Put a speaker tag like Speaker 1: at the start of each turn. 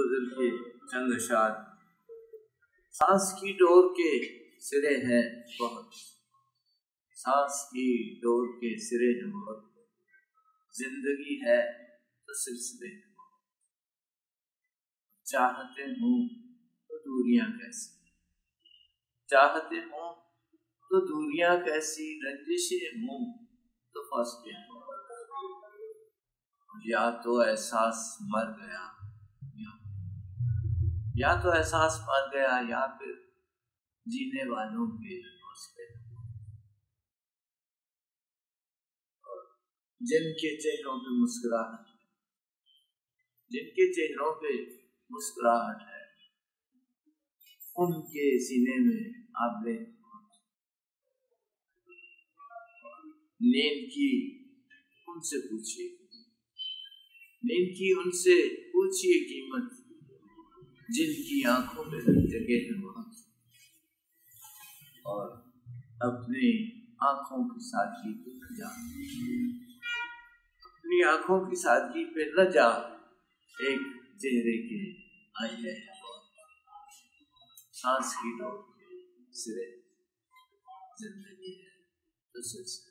Speaker 1: गुजर के चंगशाद सांस की डोर के सिरे हैं बहुत। सांस की डोर के सिरे हैं बहुत। ज़िंदगी है तो सिलसिले चाहते हूँ तो दूरियाँ कैसी? चाहते हूँ तो दूरियाँ कैसी? रंजिशें हूँ तो फंसते हैं। या तो एहसास मर गया या तो एहसास मर गया या फिर जीने वालों के हौसले जिनके चेहरों पे मुस्कुराहट जिनके चेहरों पे मुस्कुराहट है, उनके सीने में आप नींद की उनसे पूछिए। नींद की उनसे पूछिए कीमत। जिनकी आँखों में जगह है वहाँ और अपनी आँखों की सादगी पे न जा अपनी आँखों की सादगी पे न जा एक चेहरे के आई है सांस की डोर के सिरे। ज़िंदगी है तो सिलसिले।